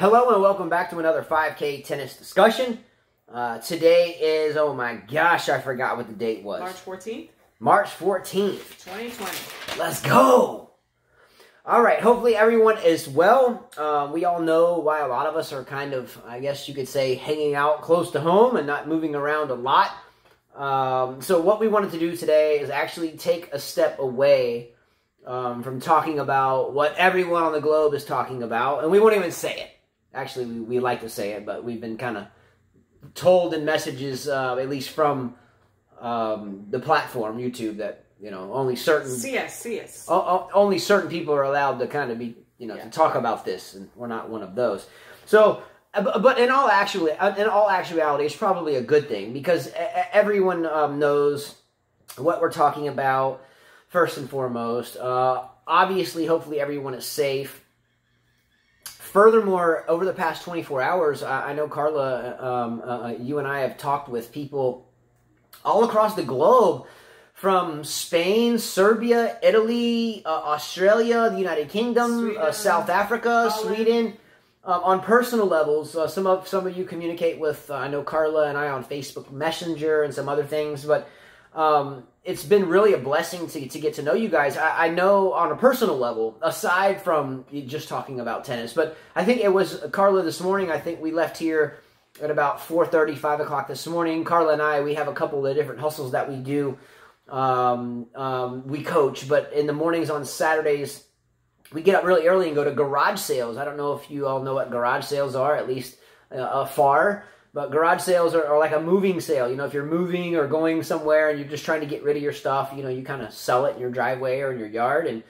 Hello and welcome back to another 5K tennis discussion. Uh, today is, oh my gosh, I forgot what the date was. March 14th, March 14th. 2020. Let's go! All right, hopefully everyone is well. Uh, we all know why a lot of us are kind of, I guess you could say, hanging out close to home and not moving around a lot. Um, so, what we wanted to do today is actually take a step away um, from talking about what everyone on the globe is talking about, and we won't even say it. Actually, we, we like to say it, but we've been kind of told in messages, uh, at least from um, the platform YouTube, that you know only certain CS, CS. only certain people are allowed to kind of be you know Yeah. to talk about this, and we're not one of those. So. uh, But in all actually, uh, in all actuality, it's probably a good thing because everyone um, knows what we're talking about first and foremost. Uh, obviously, hopefully, everyone is safe. Furthermore, over the past 24 hours, I, I know Carla, um, uh, you and I have talked with people all across the globe from Spain, Serbia, Italy, uh, Australia, the United Kingdom, uh, South Africa, Holland. Sweden. Uh, on personal levels, uh, some of some of you communicate with uh, I know Carla and I on Facebook Messenger and some other things, but um, it's been really a blessing to, to get to know you guys. I, I know on a personal level, aside from just talking about tennis, but I think it was Carla this morning. I think we left here at about 4.30, 5 o'clock this morning. Carla and I, we have a couple of different hustles that we do. Um, um, we coach, but in the mornings on Saturdays, we get up really early and go to garage sales. I don't know if you all know what garage sales are, at least uh, afar. But garage sales are, are like a moving sale. You know, if you're moving or going somewhere and you're just trying to get rid of your stuff, you know, you kind of sell it in your driveway or in your yard. And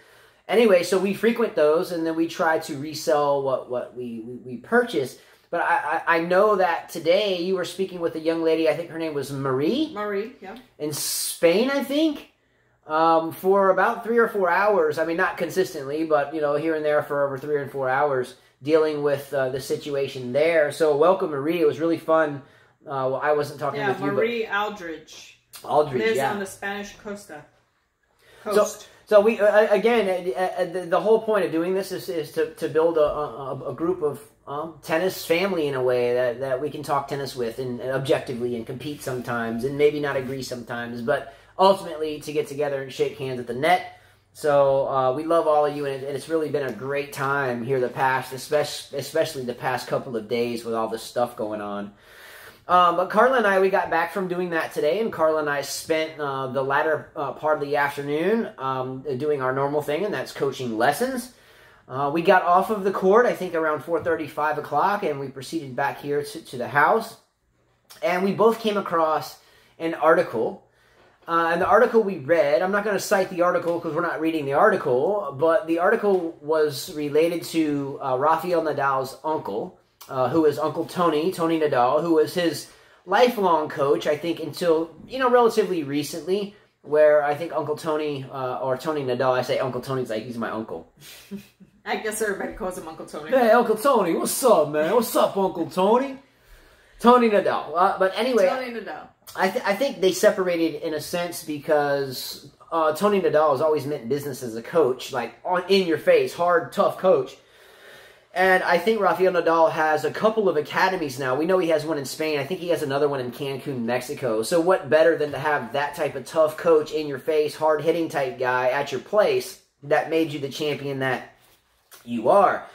anyway, so we frequent those and then we try to resell what, what we, we, we purchase. But I, I, I know that today you were speaking with a young lady, I think her name was Marie Marie, yeah. in Spain, I think, um, for about three or four hours. I mean, not consistently, but you know, here and there for over three or four hours, dealing with uh, the situation there. So, welcome, Marie. It was really fun. Uh, well, I wasn't talking Yeah, with you, Marie Aldridge. Aldridge, Lives yeah. on the Spanish Costa. So, Coast. so we uh, again, uh, uh, the, the whole point of doing this is, is to, to build a, a, a group of um, tennis family in a way that, that we can talk tennis with and, and objectively and compete sometimes and maybe not agree sometimes, but ultimately to get together and shake hands at the net. So uh, we love all of you, and, it, and it's really been a great time here the past, especially especially the past couple of days with all this stuff going on. Um, but Carla and I, we got back from doing that today, and Carla and I spent uh, the latter uh, part of the afternoon um, doing our normal thing, and that's coaching lessons. Uh, we got off of the court, I think, around 4.30, 5 o'clock, and we proceeded back here to, to the house. And we both came across an article. Uh, and the article we read, I'm not going to cite the article because we're not reading the article, but the article was related to uh, Rafael Nadal's uncle, uh, who is Uncle Toni, Toni Nadal, who was his lifelong coach, I think, until, you know, relatively recently, where I think Uncle Toni, uh, or Toni Nadal, I say Uncle Toni's like, he's my uncle. I guess everybody calls him Uncle Toni. Hey, Uncle Toni, what's up, man? What's up, Uncle Toni? Toni Nadal. Uh, but anyway, Toni Nadal. I, th- I think they separated in a sense because uh, Toni Nadal has always meant business as a coach, like on in your face, hard, tough coach. And I think Rafael Nadal has a couple of academies now. We know he has one in Spain. I think he has another one in Cancun, Mexico. So what better than to have that type of tough coach in your face, hard hitting type guy at your place that made you the champion that you are.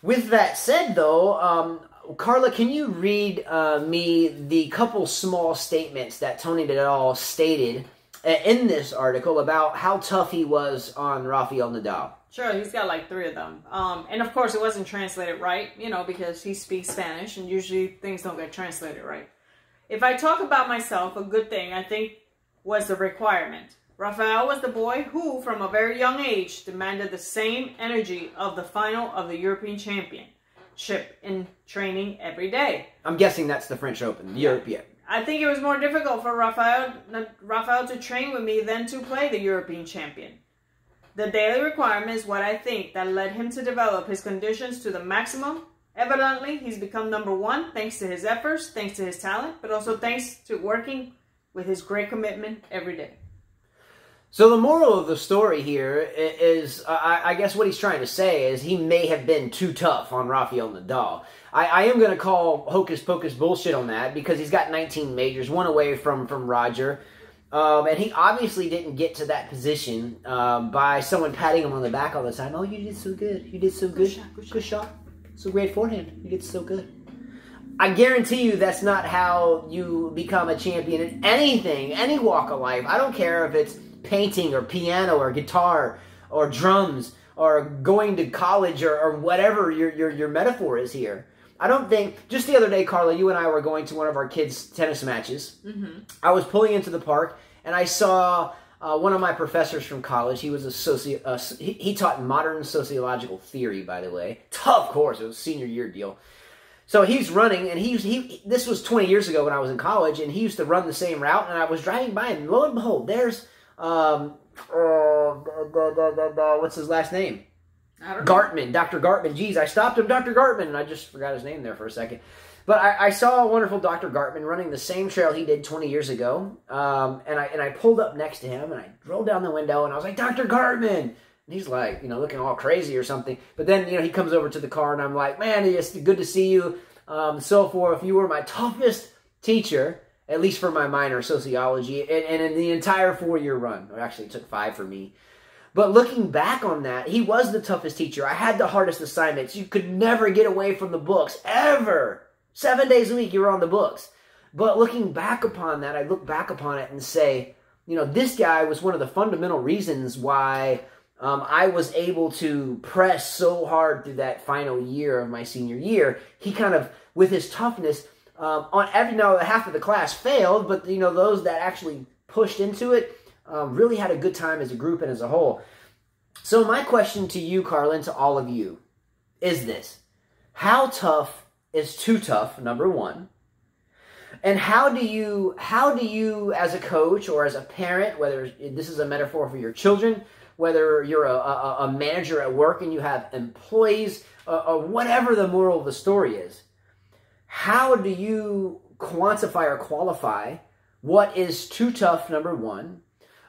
With that said, though, um, Carla, can you read uh, me the couple small statements that Toni Nadal stated uh, in this article about how tough he was on Rafael Nadal? Sure, he's got like three of them. Um, and of course, it wasn't translated right, you know, because he speaks Spanish and usually things don't get translated right. If I talk about myself, a good thing I think was the requirement. Rafael was the boy who, from a very young age, demanded the same energy of the final of the European Championship in training every day. I'm guessing that's the French Open, the European. I think it was more difficult for Rafael, Rafael to train with me than to play the European champion. The daily requirement is what I think that led him to develop his conditions to the maximum. Evidently, he's become number one thanks to his efforts, thanks to his talent, but also thanks to working with his great commitment every day. So the moral of the story here is, i- uh, I, guess what he's trying to say is he may have been too tough on Rafael Nadal. I, I am going to call hocus pocus bullshit on that because he's got 19 majors, one away from from Roger, um, and he obviously didn't get to that position um, by someone patting him on the back all the time. Oh, you did so good. You did so good. Good shot, good Good shot. So great forehand. You did so good. I guarantee you that's not how you become a champion in anything, any walk of life. I don't care if it's painting or piano or guitar or drums or going to college or, or whatever your, your, your metaphor is here. I don't think, just the other day, Carla, you and I were going to one of our kids' tennis matches. Mm-hmm. I was pulling into the park and I saw uh, one of my professors from college. He was a uh, he, he taught modern sociological theory, by the way. Tough course, it was a senior year deal. So he's running, and he used, he this was 20 years ago when I was in college, and he used to run the same route. And I was driving by, and lo and behold, there's um, uh, what's his last name? I don't know. Gartman, Dr. Gartman. Geez, I stopped him, Dr. Gartman, and I just forgot his name there for a second. But I, I saw a wonderful Dr. Gartman running the same trail he did 20 years ago, um, and I and I pulled up next to him and I rolled down the window and I was like, Dr. Gartman, and he's like, you know, looking all crazy or something. But then you know he comes over to the car and I'm like, man, it's good to see you. Um, so forth. You were my toughest teacher, at least for my minor sociology, and, and in the entire four year run. Or actually, took five for me. But looking back on that, he was the toughest teacher. I had the hardest assignments. You could never get away from the books, ever. Seven days a week, you were on the books. But looking back upon that, I look back upon it and say, you know, this guy was one of the fundamental reasons why um, I was able to press so hard through that final year of my senior year. He kind of, with his toughness, um, on every now half of the class failed, but you know those that actually pushed into it um, really had a good time as a group and as a whole. So my question to you, Carlin, to all of you, is this: How tough is too tough? Number one. And how do you how do you as a coach or as a parent, whether this is a metaphor for your children, whether you're a, a, a manager at work and you have employees, uh, or whatever the moral of the story is, how do you quantify or qualify what is too tough? Number one,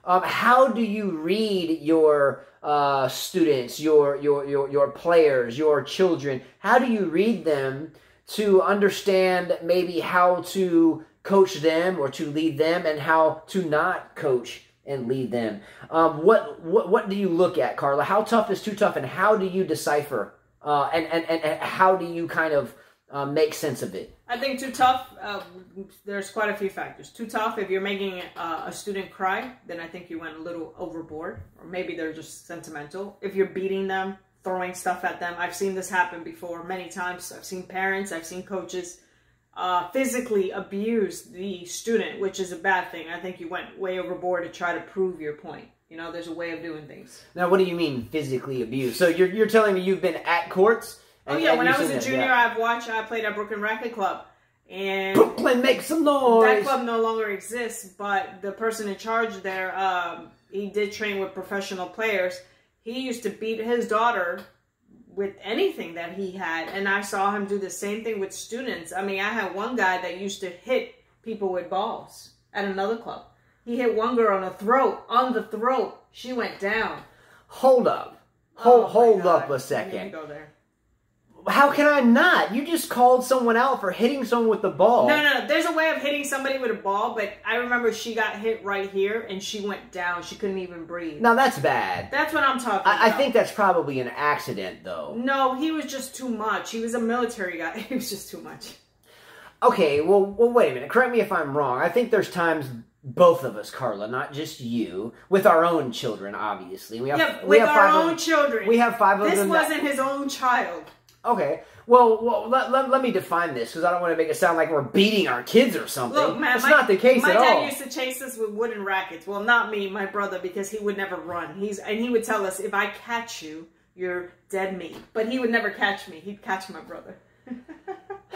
um, how do you read your uh, students, your, your your your players, your children? How do you read them to understand maybe how to coach them or to lead them, and how to not coach and lead them? Um, what what what do you look at, Carla? How tough is too tough, and how do you decipher? Uh, and, and and and how do you kind of uh, make sense of it? I think too tough. Uh, there's quite a few factors. Too tough. If you're making uh, a student cry, then I think you went a little overboard, or maybe they're just sentimental. If you're beating them, throwing stuff at them, I've seen this happen before many times. I've seen parents, I've seen coaches uh, physically abuse the student, which is a bad thing. I think you went way overboard to try to prove your point. You know, there's a way of doing things. Now, what do you mean physically abused? So you're you're telling me you've been at courts? Oh yeah, when I was a junior, yeah. I've watched. I played at Brooklyn Racket Club, and Brooklyn, makes some noise. that club no longer exists. But the person in charge there, um, he did train with professional players. He used to beat his daughter with anything that he had, and I saw him do the same thing with students. I mean, I had one guy that used to hit people with balls at another club. He hit one girl on the throat, on the throat. She went down. Hold up. Hold Oh, hold God. up a second. How can I not? You just called someone out for hitting someone with the ball. No, no, no. There's a way of hitting somebody with a ball, but I remember she got hit right here and she went down. She couldn't even breathe. Now that's bad. That's what I'm talking I, I think that's probably an accident, though. No, he was just too much. He was a military guy. He was just too much. Okay, well, well, wait a minute. Correct me if I'm wrong. I think there's times both of us, Carla, not just you, with our own children. Obviously, we have Yeah, we with have our five own of, children. we have five of this them. that- wasn't his own child. Okay. Well, well let, let, let me define this because I don't want to make it sound like we're beating our kids or something. Look, man, That's my, not the case at all. my dad used to chase us with wooden rackets. Well, not me, my brother, because he would never run. He's and he would tell us, "If I catch you, you're dead meat." But he would never catch me. He'd catch my brother.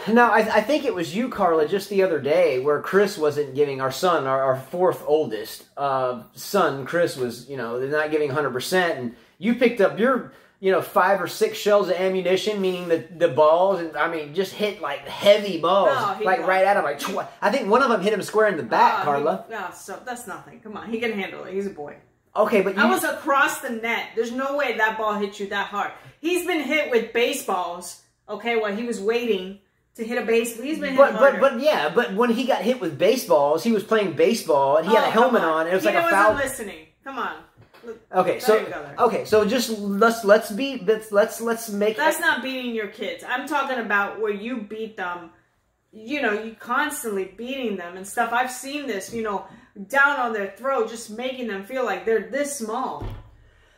No, I, I think it was you, Carla, just the other day where Chris wasn't giving our son, our, our fourth oldest uh, son, Chris was, you know, they're not giving 100%. And you picked up your, you know, five or six shells of ammunition, meaning the, the balls, and I mean, just hit like heavy balls, No, like right at him. Like, tw- I think one of them hit him square in the back, Ah, Carla. He, yeah, so that's nothing. Come on, he can handle it. He's a boy. Okay, but you, I was across the net. There's no way that ball hit you that hard. He's been hit with baseballs. Okay, while he was waiting to hit a base. He's been hit but but but yeah, but when he got hit with baseballs, he was playing baseball and he had Oh, a helmet come on. and It was like a wasn't foul. listening. Come on. Okay, so even go there. okay, so just let's let's be let's let's let's make That's not beating your kids. I'm talking about where you beat them. You know, you constantly beating them and stuff. I've seen this. You know, down on their throat, just making them feel like they're this small.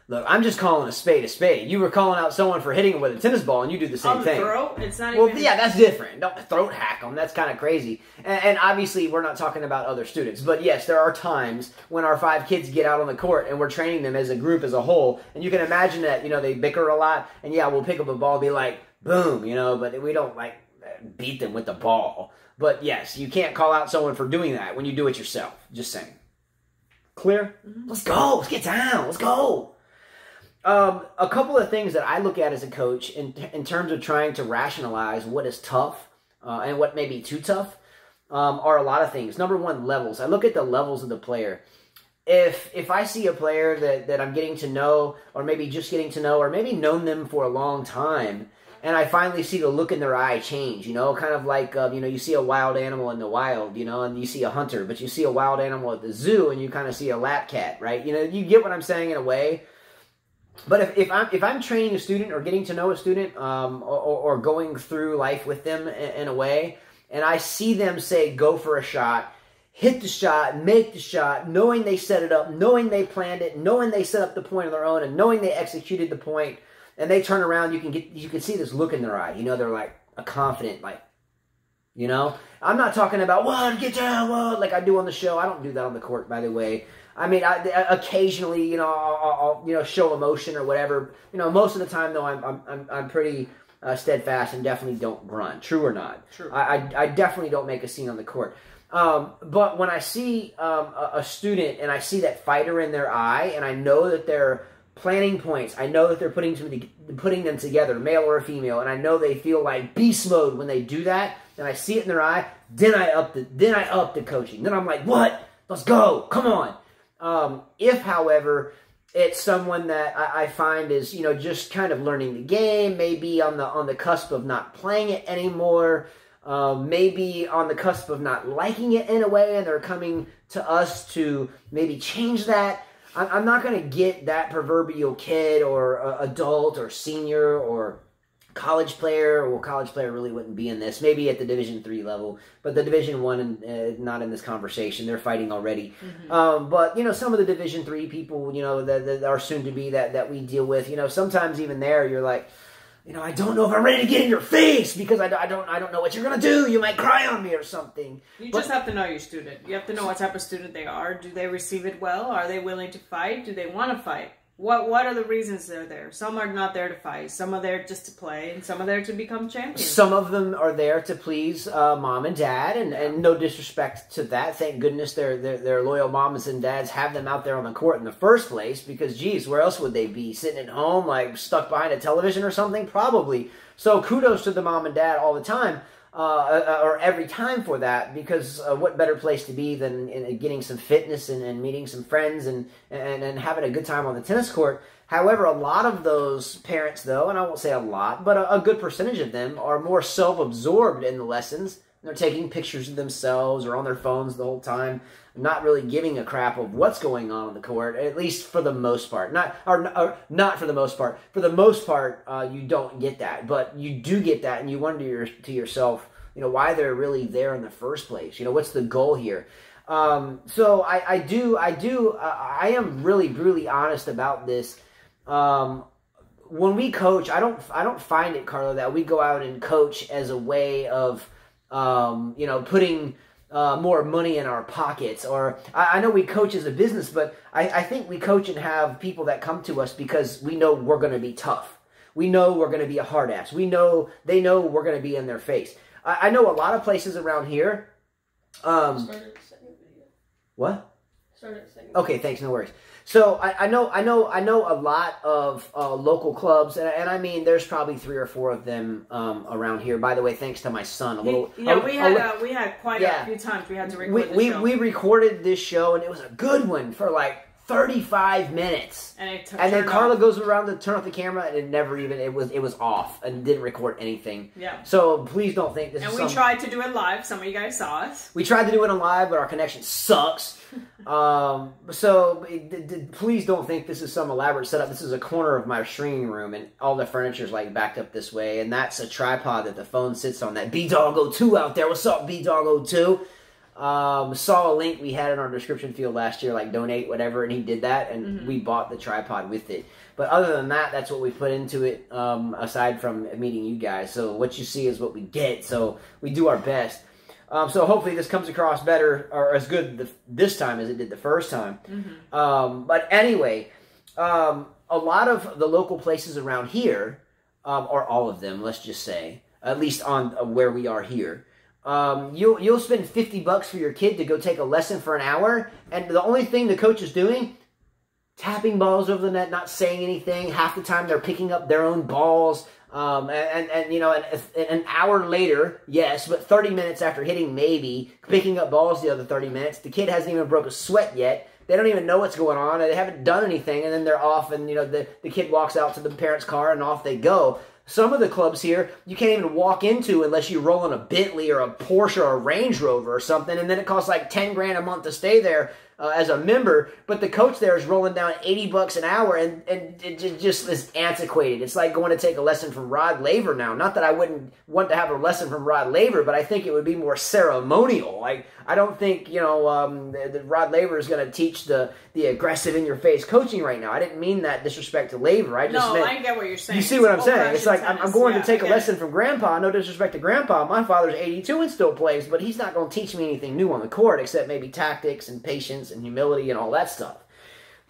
Look, I'm just calling a spade a spade. You were calling out someone for hitting him with a tennis ball, and you do the same on the thing. throat, it's not Well, even. yeah, that's different. Don't throat hack them. That's kind of crazy. And, and obviously, we're not talking about other students. But yes, there are times when our five kids get out on the court and we're training them as a group, as a whole. And you can imagine that, you know, they bicker a lot. And yeah, we'll pick up a ball and be like, boom, you know, but we don't like beat them with the ball. But yes, you can't call out someone for doing that when you do it yourself. Just saying. Clear? Mm-hmm. Let's go. Let's get down. Let's go. Um, a couple of things that I look at as a coach in, in terms of trying to rationalize what is tough uh, and what may be too tough um, are a lot of things. Number one, levels. I look at the levels of the player. If if I see a player that, that I'm getting to know, or maybe just getting to know, or maybe known them for a long time, and I finally see the look in their eye change, you know, kind of like uh, you know you see a wild animal in the wild, you know, and you see a hunter, but you see a wild animal at the zoo, and you kind of see a lap cat, right? You know, you get what I'm saying in a way but if, if I'm if I'm training a student or getting to know a student um, or, or going through life with them in, in a way, and I see them say go for a shot, hit the shot, make the shot, knowing they set it up, knowing they planned it, knowing they set up the point on their own, and knowing they executed the point, and they turn around, you can get you can see this look in their eye. You know, they're like a confident like. You know, I'm not talking about what get down, what like I do on the show. I don't do that on the court, by the way. I mean, I, occasionally, you know, I'll, I'll, you know show emotion or whatever. You know, most of the time though, I'm I'm I'm, pretty uh, steadfast and definitely don't grunt. True or not? True. I, I, I definitely don't make a scene on the court. Um, but when I see um, a, a student and I see that fighter in their eye, and I know that they're planning points, I know that they're putting them, putting them together, male or female, and I know they feel like beast mode when they do that, and I see it in their eye. Then I up the then I up the coaching. Then I'm like, what? Let's go! Come on! Um, if, however, it's someone that I, I, find is you know just kind of learning the game, maybe on the on the cusp of not playing it anymore, um, maybe on the cusp of not liking it in a way, and they're coming to us to maybe change that. I'm, I'm not going to get that proverbial kid or uh, adult or senior or college player well college player really wouldn't be in this maybe at the division three level but the division one uh, not in this conversation they're fighting already mm-hmm. um, but you know some of the division three people you know that, that are soon to be that that we deal with you know sometimes even there you're like you know i don't know if i'm ready to get in your face because i, I don't i don't know what you're gonna do you might cry on me or something You But- just have to know your student. You have to know what type of student they are. Do they receive it well? Are they willing to fight? Do they want to fight? What What are the reasons they're there? Some are not there to fight. Some are there just to play, and some are there to become champions. Some of them are there to please uh, mom and dad, and, and no disrespect to that. Thank goodness their, their their loyal moms and dads have them out there on the court in the first place. Because, geez, where else would they be? Sitting at home, like stuck behind a television or something? Probably. So, kudos to the mom and dad all the time, uh, or every time for that. Because uh, what better place to be than in, getting some fitness and, and meeting some friends and, and and having a good time on the tennis court. However, a lot of those parents, though, and I won't say a lot, but a, a good percentage of them are more self absorbed in the lessons. They're taking pictures of themselves or on their phones the whole time, not really giving a crap of what's going on on the court, at least for the most part. Not or, or not for the most part. For the most part, uh, you don't get that, but you do get that, and you wonder your, to yourself, you know, why they're really there in the first place. You know, what's the goal here? Um, so I, I do, I do, uh, I am really brutally honest about this um, when we coach, I don't I don't find it, Carlo, that we go out and coach as a way of um, you know putting uh, more money in our pockets. Or I, I know we coach as a business, but I, I think we coach and have people that come to us because we know we're going to be tough. We know we're going to be a hard ass. We know they know we're going to be in their face. I, I know a lot of places around here. Um, Started the second video. what? Okay, thanks. No worries. So I, I know, I know, I know a lot of uh, local clubs, and, and I mean, there's probably three or four of them um, around here. By the way, thanks to my son. A little, yeah, a- we had li- uh, we had quite Yeah. a few times we had to record we we, we recorded this show, and it was a good one for like 35 minutes. And, And then Carla off. goes around to turn off the camera, and it never even it was it was off and didn't record anything. Yeah. So please don't think this And we some, tried to do it live. Some of you guys saw us. we tried to do it on live, but our connection sucks. um, so please don't think this is some elaborate setup. This is a corner of my screening room, and all the furniture is like backed up this way, and that's a tripod that the phone sits on. That B Doggo Two out there. What's up, B Doggo Two? Um, saw a link we had in our description field last year, like donate whatever, and he did that, and we bought the tripod with it. But other than that, that's what we put into it. Um, aside from meeting you guys, so what you see is what we get. So we do our best. Um, so hopefully this comes across better or as good the, this time as it did the first time. Um, but anyway, um, a lot of the local places around here, um, or all of them, let's just say, at least on uh, where we are here, um, you'll you'll spend fifty bucks for your kid to go take a lesson for an hour, and the only thing the coach is doing tapping balls over the net, not saying anything. Half the time they're picking up their own balls. Um, and, and, and, you know, an, an hour later, yes, but 30 minutes after hitting, maybe, picking up balls the other 30 minutes, the kid hasn't even broke a sweat yet. They don't even know what's going on. They haven't done anything, and then they're off, and, you know, the, the kid walks out to the parent's car, and off they go. Some of the clubs here, you can't even walk into unless you roll in a Bentley or a Porsche or a Range Rover or something, and then it costs like 10 grand a month to stay there uh, as a member, but the coach there is rolling down 80 bucks an hour and, and it just is antiquated. It's like going to take a lesson from Rod Laver now. Not that I wouldn't want to have a lesson from Rod Laver, but I think it would be more ceremonial. Like, I don't think, you know, um, the, the Rod Laver is going to teach the, the aggressive in your face coaching right now. I didn't mean that disrespect to Laver. I just No, meant. I get what you're saying. You see what I'm saying? It's like I'm, I'm going Yeah, to take a lesson from Grandpa. No disrespect to Grandpa. My father's 82 and still plays, but he's not going to teach me anything new on the court except maybe tactics and patience and humility and all that stuff.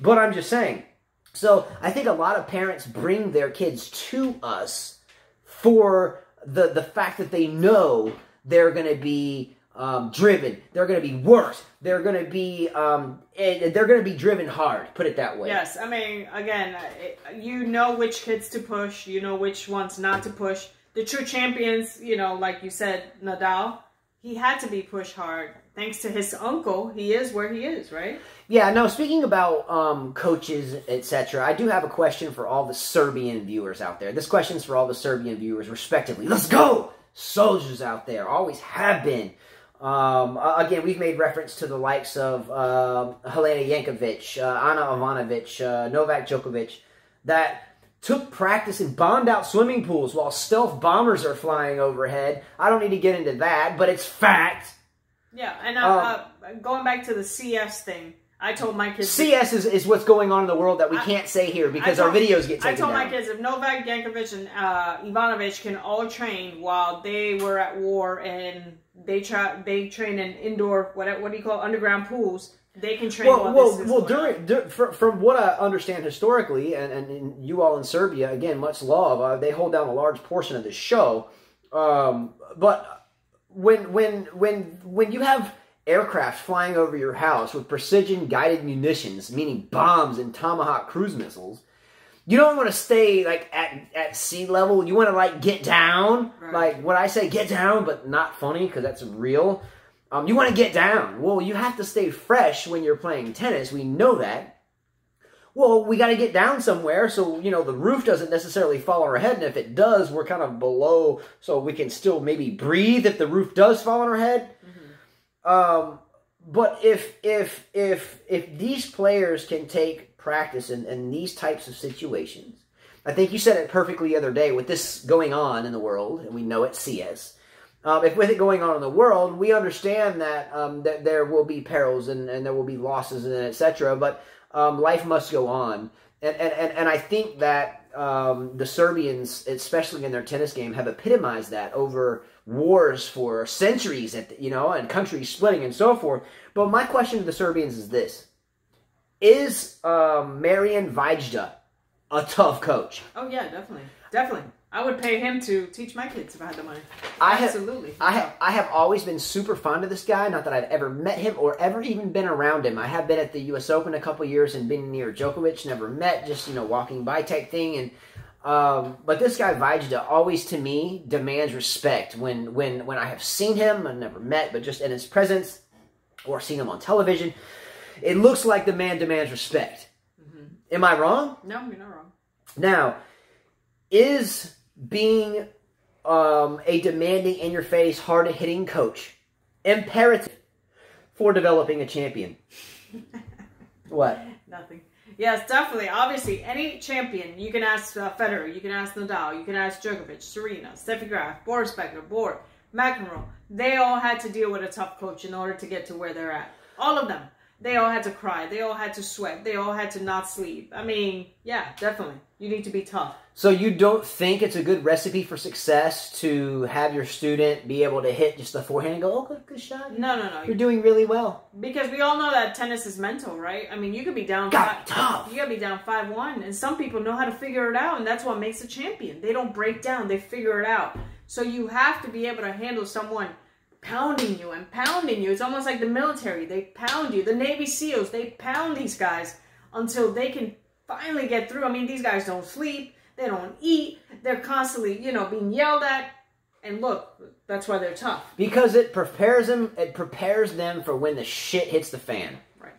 But I'm just saying. So I think a lot of parents bring their kids to us for the the fact that they know they're going to be um, driven, they're going to be worked, they're going to be um, they're going to be driven hard. Put it that way. Yes, I mean, again, you know which kids to push, you know which ones not to push. The true champions, you know, like you said, Nadal, he had to be pushed hard. Thanks to his uncle, he is where he is, right? Yeah, no, speaking about um, coaches, etc., I do have a question for all the Serbian viewers out there. This question's for all the Serbian viewers, respectively. Let's go! Soldiers out there, always have been. Um, again, we've made reference to the likes of uh, Jelena Jankovic, uh, Ana Ivanovic, uh, Novak Djokovic, that took practice in bombed out swimming pools while stealth bombers are flying overhead. I don't need to get into that, but it's fact. Yeah, and uh, Um, uh, going back to the CS thing, I told my kids. CS is, is what's going on in the world that we I- can't say here because I our videos get taken I told down. my kids if Novak Jankovic and uh, Ivanovic can all train while they were at war and they try they train in indoor what what do you call it, underground pools, they can train well, well, well. During, dur from, from what I understand historically, and, and, and you all in Serbia, again, much love. Uh, they hold down a large portion of the show. Um, but when when when when you have aircraft flying over your house with precision guided munitions, meaning bombs and tomahawk cruise missiles, you don't want to stay like at, at sea level. You want to like get down, Right. like when I say get down, but not funny because that's real. Um, you want to get down. Well, you have to stay fresh when you're playing tennis. We know that. Well, we got to get down somewhere, so you know the roof doesn't necessarily fall on our head, and if it does, we're kind of below, so we can still maybe breathe if the roof does fall on our head. Um, but if if if if these players can take practice in, in these types of situations, I think you said it perfectly the other day with this going on in the world, and we know it's CS. Um, if with it going on in the world, we understand that um, that there will be perils and, and there will be losses and etc. But um, life must go on, and and, and, and I think that um, the Serbians, especially in their tennis game, have epitomized that over wars for centuries, at the, you know, and countries splitting and so forth. But my question to the Serbians is this: Is um, Marian Vajda a tough coach? Oh yeah, definitely, definitely. I would pay him to teach my kids if I had the money. I have- Absolutely. I have I have always been super fond of this guy. Not that I've ever met him or ever even been around him. I have been at the U.S. Open a couple years and been near Djokovic. Never met, just you know walking by type thing. And um, but this guy Vajda always to me demands respect. When when when I have seen him, I've never met, but just in his presence or seen him on television. It looks like the man demands respect. Am I wrong? No, you're not wrong. Now, is being um, a demanding, in your face, hard hitting coach imperative for developing a champion? what? Nothing. Yes, definitely. Obviously, any champion, you can ask uh, Federer, you can ask Nadal, you can ask Djokovic, Serena, Steffi Graf, Boris Becker, Borg, McEnroe. They all had to deal with a tough coach in order to get to where they're at. All of them. They all had to cry. They all had to sweat. They all had to not sleep. I mean, yeah, definitely. You need to be tough. So you don't think it's a good recipe for success to have your student be able to hit just the forehand and go, oh, good, good shot. No, no, no. You're doing really well. Because we all know that tennis is mental, right? I mean, you could be down Gotta five, tough. You gotta be down five one, and some people know how to figure it out, and that's what makes a champion. They don't break down; they figure it out. So you have to be able to handle someone pounding you and pounding you. It's almost like the military; they pound you. The Navy SEALs they pound these guys until they can finally get through. I mean, these guys don't sleep, they don't eat, they're constantly, you know, being yelled at. And look, that's why they're tough, Because it prepares them, it prepares them for when the shit hits the fan. right?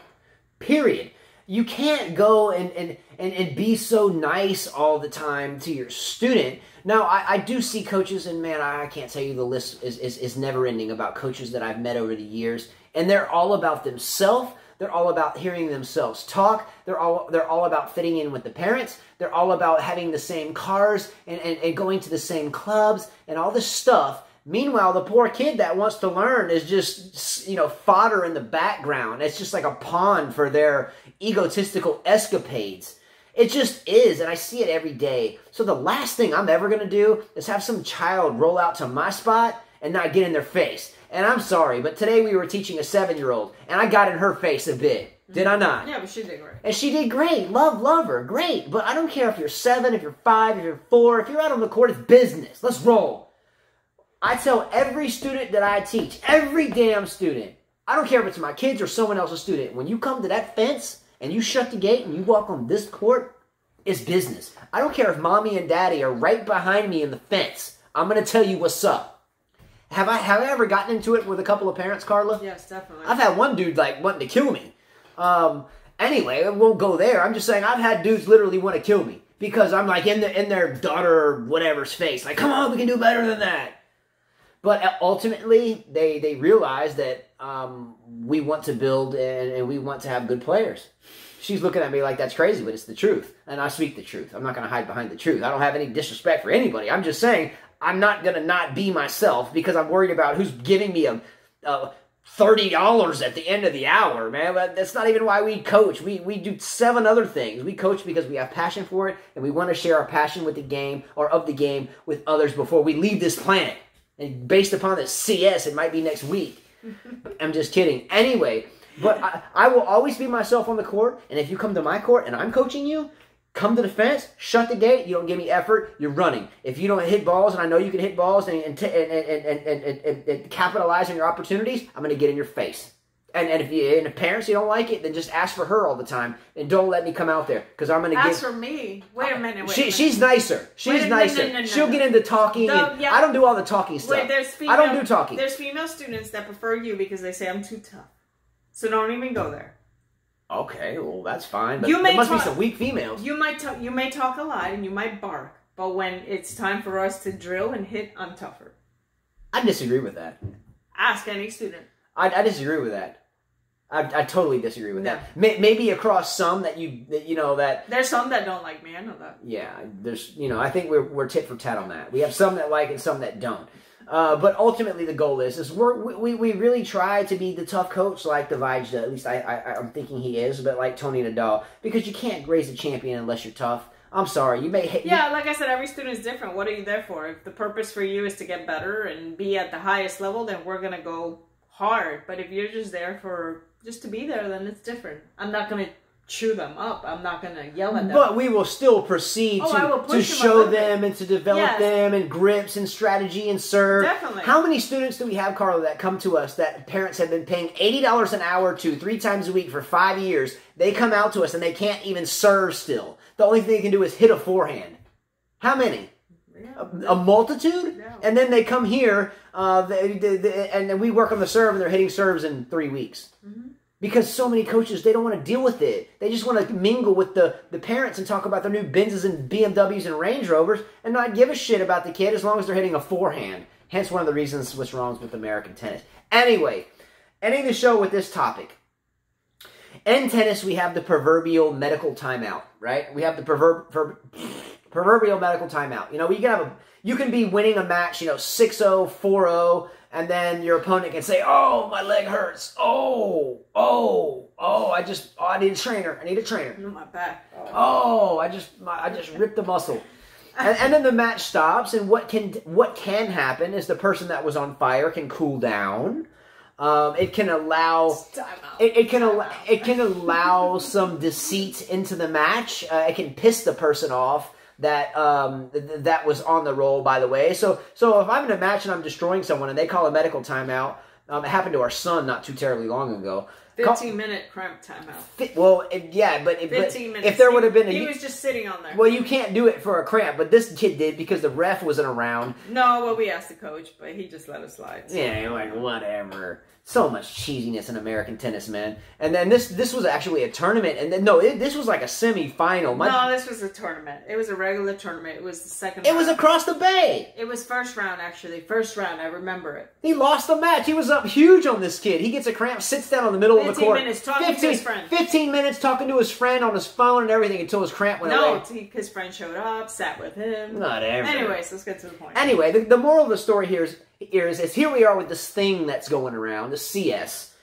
Period. You can't go and, and, and, and be so nice all the time to your student. Now, I, I do see coaches, and man, I, I can't tell you the list is, is, is never ending about coaches that I've met over the years, and they're all about themselves. They're all about hearing themselves talk. They're all they're all about fitting in with the parents. They're all about having the same cars and, and, and going to the same clubs and all this stuff. Meanwhile, the poor kid that wants to learn is just, you know, fodder in the background. It's just like a pawn for their egotistical escapades. It just is, and I see it every day. So the last thing I'm ever going to do is have some child roll out to my spot and not get in their face. And I'm sorry, but today we were teaching a seven year old, and I got in her face a bit. Did I not? Yeah, but she did great. And she did great. Love, love her. Great. But I don't care if you're seven, if you're five, if you're four. If you're out on the court, it's business. Let's roll. I tell every student that I teach, every damn student, I don't care if it's my kids or someone else's student, when you come to that fence and you shut the gate and you walk on this court, it's business. I don't care if mommy and daddy are right behind me in the fence. I'm going to tell you what's up. Have I have I ever gotten into it with a couple of parents, Carla? Yes, definitely. I've had one dude like wanting to kill me. Um, anyway, I won't go there. I'm just saying I've had dudes literally want to kill me because I'm like in the in their daughter or whatever's face, like, come on, we can do better than that. But ultimately, they they realize that um, we want to build and, and we want to have good players. She's looking at me like that's crazy, but it's the truth, and I speak the truth. I'm not going to hide behind the truth. I don't have any disrespect for anybody. I'm just saying I'm not going to not be myself because I'm worried about who's giving me a, a thirty dollars at the end of the hour, man. But that's not even why we coach. We we do seven other things. We coach because we have passion for it, and we want to share our passion with the game or of the game with others before we leave this planet. And based upon this CS, it might be next week. I'm just kidding. Anyway, but I, I will always be myself on the court. And if you come to my court and I'm coaching you, come to the fence, shut the gate. You don't give me effort. You're running. If you don't hit balls, and I know you can hit balls and and and, and, and, and, and, capitalize on your opportunities, I'm going to get in your face. And, and if you and if parents you don't like it, then just ask for her all the time and don't let me come out there because I'm going to As get. for me, wait a minute. Wait a She, minute. she's nicer. She's Wait, no, no, nicer. no, no, She'll get into talking. And yeah. I don't do all the talking stuff. Wait, there's female, I don't do talking. There's female students that prefer you because they say I'm too tough. So don't even go there. Okay, well that's fine. But You there may must be some weak females. You might talk, you may talk a lot and you might bark, but when it's time for us to drill and hit, I'm tougher. I disagree with that. Ask any student. I, I disagree with that. I, I totally disagree with No. that. May, maybe across some that you that you know that There's some that don't like me. I know that. yeah. There's you know I think we're we're tit for tat on that. We have some that like and some that don't. Uh, but ultimately, the goal is is we're, we we really try to be the tough coach like the Vajda. At least I, I I'm thinking he is, but like Toni Nadal, because you can't raise a champion unless you're tough. I'm sorry, you may hate. Yeah, like I said, every student is different. What are you there for? If the purpose for you is to get better and be at the highest level, then we're gonna go hard. But if you're just there for just to be there, then it's different. I'm not gonna chew them up. I'm not gonna yell at them. But we will still proceed Oh, to, to a show them and to develop Yes. them and grips and strategy and serve. Definitely. How many students do we have, Carla, that come to us that parents have been paying eighty dollars an hour to three times a week for five years? They come out to us and they can't even serve still. The only thing they can do is hit a forehand. How many? Yeah. A multitude? Yeah. And then they come here, uh, they, they, they- and then we work on the serve, and they're hitting serves in three weeks. Mm-hmm. Because so many coaches they don't want to deal with it. They just want to mingle with the, the parents and talk about their new Benzes and BMWs and Range Rovers and not give a shit about the kid as long as they're hitting a forehand. Hence one of the reasons what's wrong with American tennis. Anyway, ending the show with this topic. In tennis, we have the proverbial medical timeout, right? We have the proverb, per, proverbial medical timeout. You know, you can have a, you can be winning a match, you know, 6-0, 4-0, and then your opponent can say, "Oh, my leg hurts. Oh, oh, oh, I just, oh, I need a trainer. I need a trainer. No, my back. Oh, I just, my, I just ripped the muscle." And, and then the match stops, and what can what can happen is the person that was on fire can cool down. Um, it can allow it, it can allow it can allow some deceit into the match. Uh, it can piss the person off that um, th- th- that was on the roll. By the way, so so if I'm in a match and I'm destroying someone and they call a medical timeout, um, it happened to our son not too terribly long ago. Call- 15 minute cramp timeout. fi- well, it, yeah, but, but 15 minutes. if there would have been a He was just sitting on there. well, you can't do it for a cramp, but this kid did because the ref wasn't around. No, well, we asked the coach, but he just let us slide. so- Yeah, like whatever. So much cheesiness in American tennis, man. And then this this was actually a tournament, and then no, it, this was like a semi-final. My- No, this was a tournament. It was a regular tournament. It was the second. it was across the bay. It was first round actually. First round. I remember it. He lost the match. He was up huge on this kid. He gets a cramp, sits down in the middle of the 15 court. minutes talking to his friend. 15 minutes talking to his friend on his phone and everything until his cramp went No, away. he- his friend showed up, sat with him. Whatever. Anyways, let's get to the point. Anyway, the, the moral of the story here is, here is, is here we are with this thing that's going around, the CS.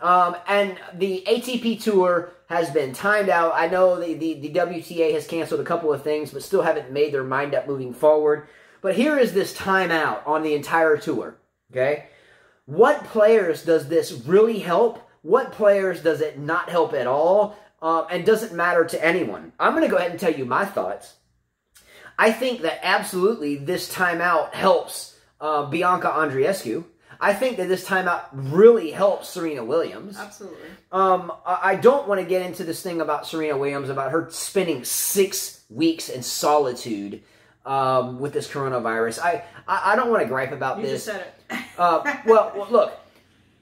Um, and the ATP Tour has been timed out. I know the, the, the WTA has canceled a couple of things, but still haven't made their mind up moving forward. But here is this timeout on the entire tour. Okay? What players does this really help? What players does it not help at all? Um, and doesn't matter to anyone? I'm going to go ahead and tell you my thoughts. I think that absolutely this timeout helps uh, Bianca Andreescu. I think that this timeout really helps Serena Williams. Absolutely. Um, I don't want to get into this thing about Serena Williams about her spending six weeks in solitude um, with this coronavirus. I I, I don't want to gripe about You this. just said it. Uh, well, well, look,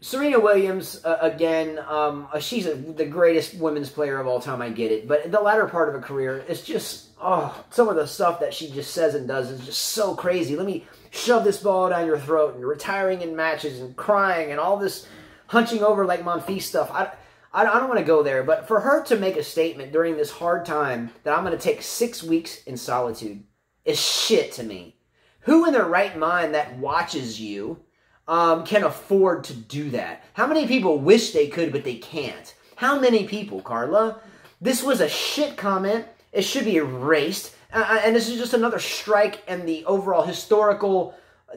Serena Williams uh, again. Um, uh, she's a, the greatest women's player of all time. I get it, but the latter part of her career, it's just oh, some of the stuff that she just says and does is just so crazy. Let me shove this ball down your throat and retiring in matches and crying and all this hunching over like Monfils stuff. I. I I don't want to go there, but for her to make a statement during this hard time that I'm going to take six weeks in solitude is shit to me. Who in their right mind that watches you um, can afford to do that? How many people wish they could, but they can't? How many people, Carla? This was a shit comment. It should be erased. Uh, and this is just another strike in the overall historical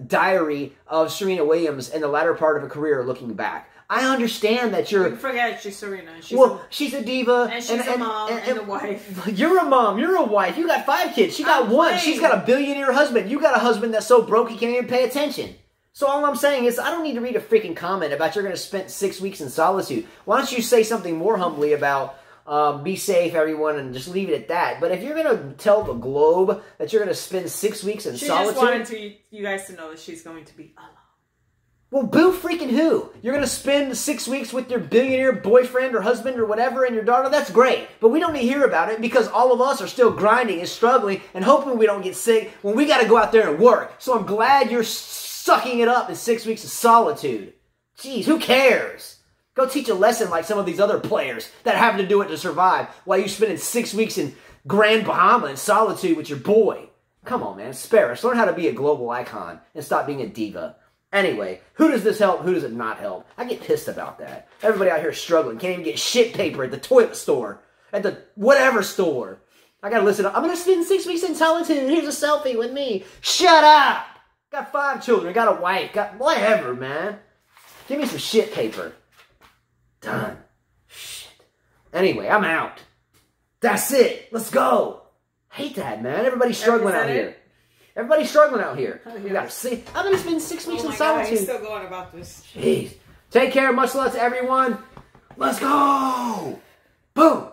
diary of Serena Williams in the latter part of a career looking back. I understand that you're. You forget she's Serena. She's well, she's a diva, a, and she's a mom and, a wife. you're a mom. You're a wife. You got five kids. She got I'm one. playing. She's got a billionaire husband. You got a husband that's so broke he can't even pay attention. So all I'm saying is, I don't need to read a freaking comment about you're going to spend six weeks in solitude. Why don't you say something more humbly about um, be safe, everyone, and just leave it at that? But if you're going to tell the globe that you're going to spend six weeks in She solitude, just wanted to, you guys to know that she's going to be alone. well, boo freaking who? You're gonna spend six weeks with your billionaire boyfriend or husband or whatever and your daughter? That's great. But we don't need to hear about it because all of us are still grinding and struggling and hoping we don't get sick when we gotta go out there and work. So I'm glad you're sucking it up in six weeks of solitude. Jeez, who cares? Go teach a lesson like some of these other players that have to do it to survive while you're spending six weeks in Grand Bahama in solitude with your boy. Come on, man. Spare us. Learn how to be a global icon and stop being a diva. Anyway, who does this help? Who does it not help? I get pissed about that. Everybody out here struggling. Can't even get shit paper at the toilet store, at the whatever store. I gotta listen. Up. I'm gonna spend six weeks in solitude. Here's a selfie with me. Shut up! Got five children. Got a wife. Got whatever, man. Give me some shit paper. Done. Shit. Anyway, I'm out. That's it. Let's go. Hate that, man. Everybody's struggling out that here. it? Everybody's struggling out here. Oh, You yeah. gotta see. I'm gonna spend six weeks Oh in my god, solitude. still going about this. Jeez. Take care. Much love to everyone. Let's go. Boom.